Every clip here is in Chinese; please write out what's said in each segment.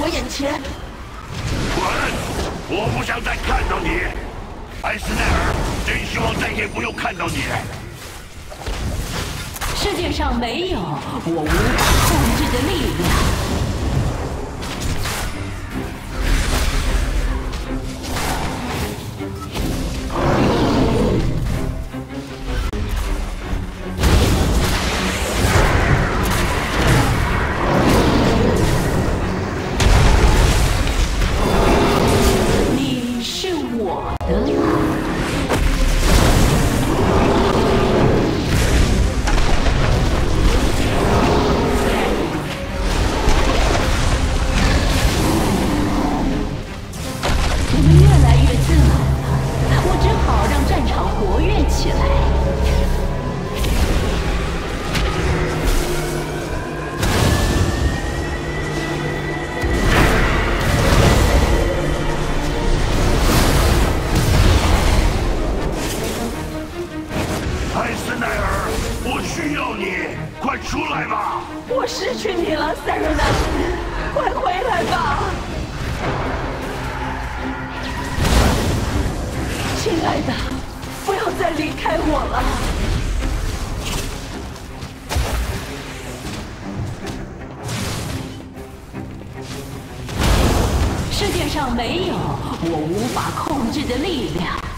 我眼前。滚！我不想再看到你，艾斯奈尔，真希望再也不用看到你。世界上没有我无法控制的力量。没有我无法控制的力量。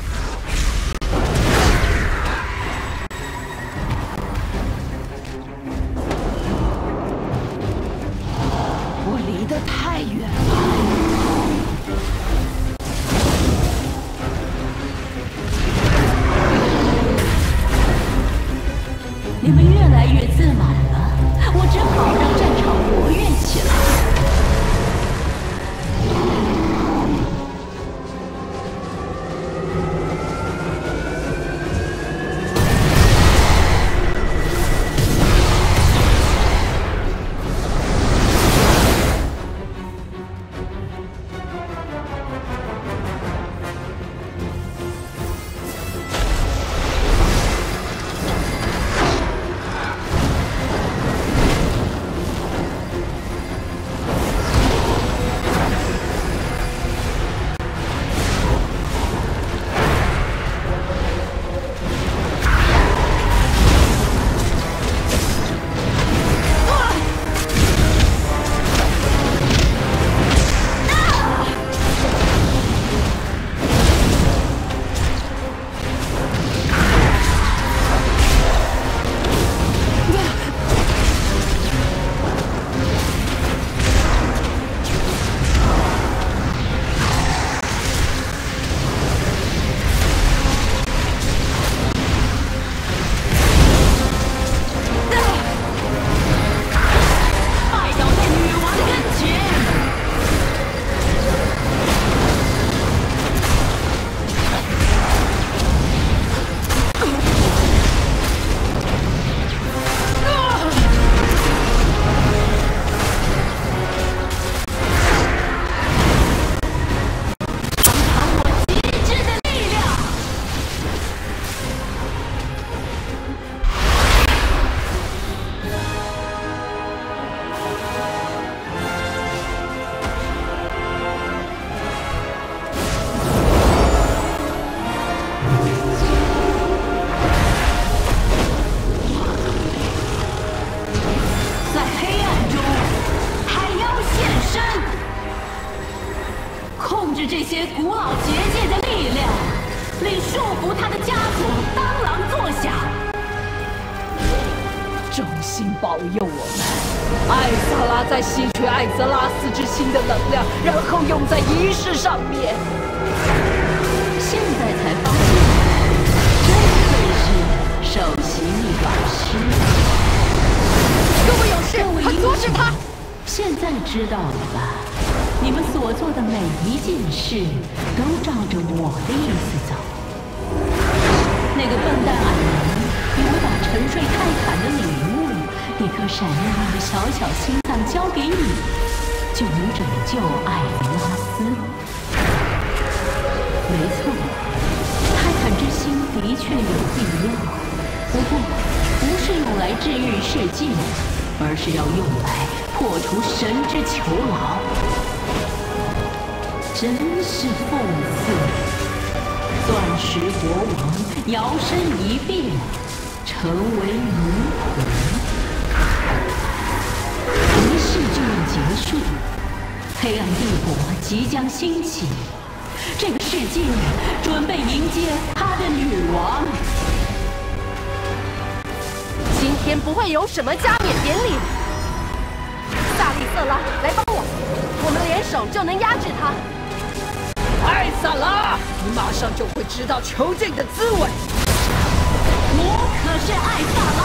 结界的力量令束缚他的枷锁当啷作响。众心保佑我们，艾泽拉在吸取艾泽拉斯之心的能量，然后用在仪式上面。现在才发现，这位是首席秘宝师。各位勇士，快阻止他！现在知道了吧？你们所做的每一件事，都照着我的意思走。那个笨蛋矮人以为把沉睡泰坦的礼物，一颗闪亮亮的小小心脏。交给你，就能拯救艾泽拉斯。没错，泰坦之心的确有必要，不过不是用来治愈世界，而是要用来破除神之囚牢。真是讽刺！钻石国王摇身一变，成为奴仆，仪式就要结束，黑暗帝国即将兴起，这个世界准备迎接他的女王。今天不会有什么加冕典礼。萨利色拉，来帮我，我们联手就能压制他。艾萨拉，你马上就会知道囚禁的滋味。我可是艾萨拉，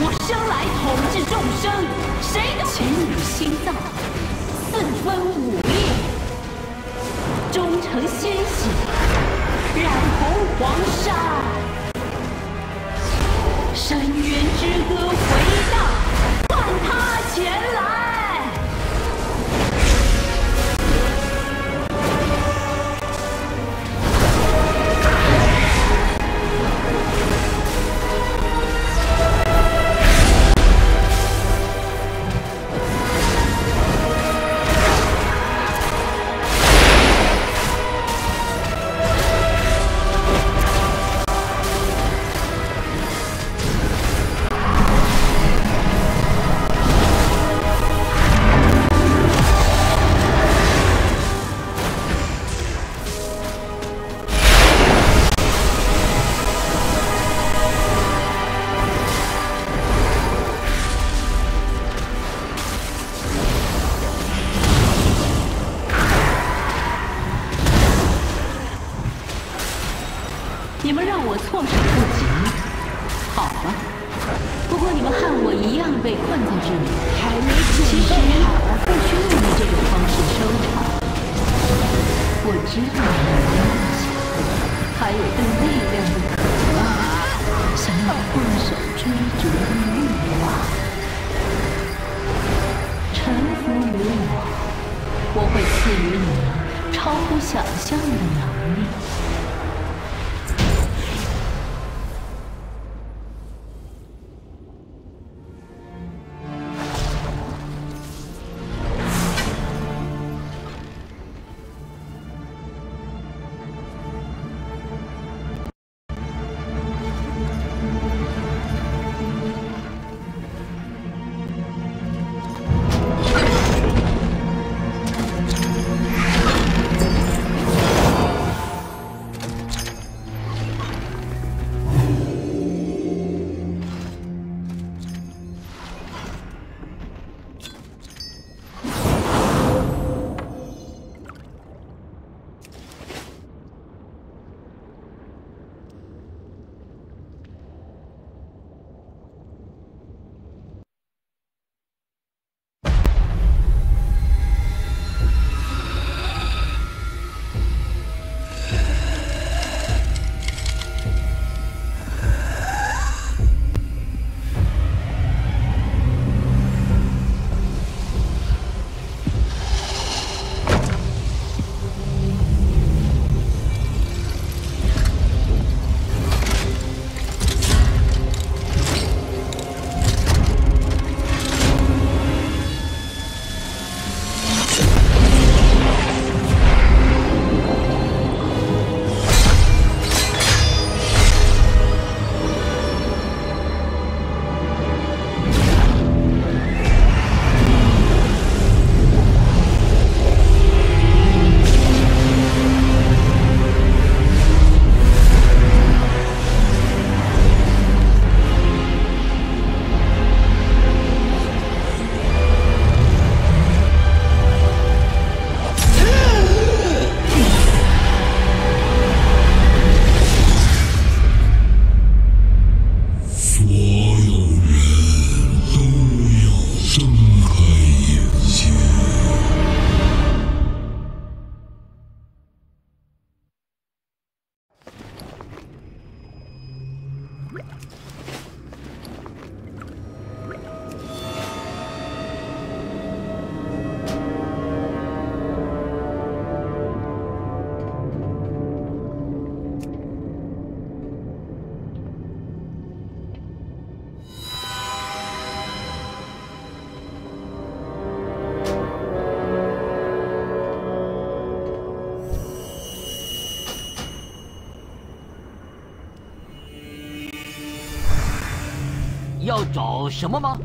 我生来统治众生，谁的情与心脏，四分五裂，忠诚鲜血，染红黄沙，深渊之歌回还有对力量的渴望，想要放手追逐的欲望。臣服于我，我会赐予你超乎想象的能力。要找什么吗？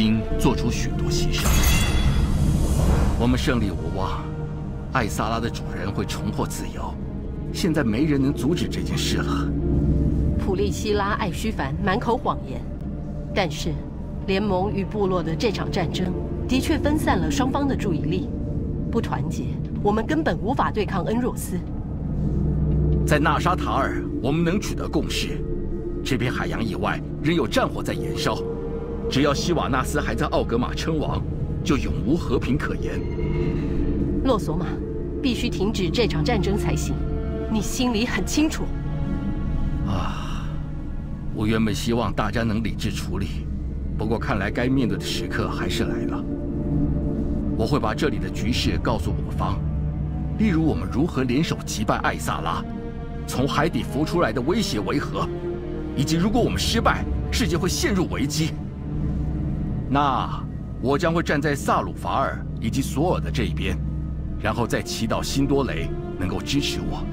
经做出许多牺牲，我们胜利无望。艾萨拉的主人会重获自由，现在没人能阻止这件事了。普利希拉、艾虚凡满口谎言，但是联盟与部落的这场战争的确分散了双方的注意力。不团结，我们根本无法对抗恩若斯。在纳沙塔尔，我们能取得共识。这片海洋以外，仍有战火在燃烧。只要希瓦纳斯还在奥格玛称王，就永无和平可言。洛索玛，必须停止这场战争才行。你心里很清楚。啊，我原本希望大家能理智处理，不过看来该面对的时刻还是来了。我会把这里的局势告诉我方，例如我们如何联手击败艾萨拉，从海底浮出来的威胁为何，以及如果我们失败，世界会陷入危机。那我将会站在萨鲁法尔以及索尔的这一边，然后再祈祷辛多雷能够支持我。